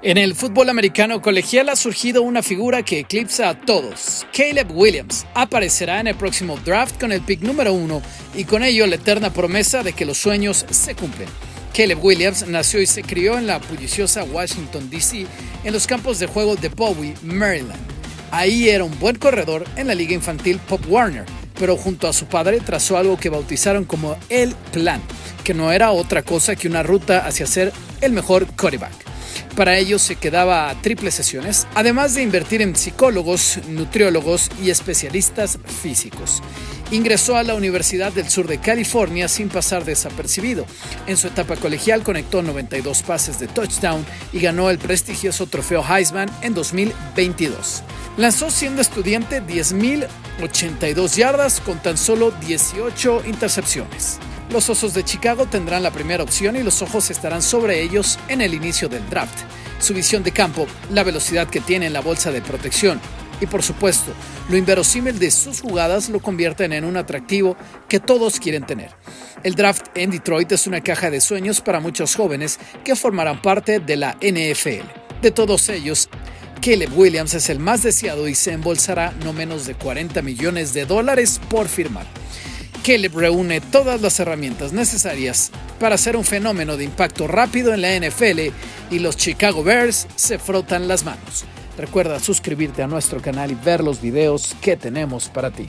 En el fútbol americano colegial ha surgido una figura que eclipsa a todos. Caleb Williams aparecerá en el próximo draft con el pick número uno y con ello la eterna promesa de que los sueños se cumplen. Caleb Williams nació y se crió en la bulliciosa Washington, D.C., en los campos de juego de Bowie, Maryland. Ahí era un buen corredor en la liga infantil Pop Warner, pero junto a su padre trazó algo que bautizaron como el plan, que no era otra cosa que una ruta hacia ser el mejor quarterback. Para ello se quedaba a triples sesiones, además de invertir en psicólogos, nutriólogos y especialistas físicos. Ingresó a la Universidad del Sur de California sin pasar desapercibido. En su etapa colegial conectó 92 pases de touchdown y ganó el prestigioso trofeo Heisman en 2022. Lanzó siendo estudiante 10.082 yardas con tan solo 18 intercepciones. Los Osos de Chicago tendrán la primera opción y los ojos estarán sobre ellos en el inicio del draft. Su visión de campo, la velocidad que tiene en la bolsa de protección y por supuesto lo inverosímil de sus jugadas lo convierten en un atractivo que todos quieren tener. El draft en Detroit es una caja de sueños para muchos jóvenes que formarán parte de la NFL. De todos ellos, Caleb Williams es el más deseado y se embolsará no menos de 40 millones de dólares por firmar. Caleb reúne todas las herramientas necesarias para ser un fenómeno de impacto rápido en la NFL y los Chicago Bears se frotan las manos. Recuerda suscribirte a nuestro canal y ver los videos que tenemos para ti.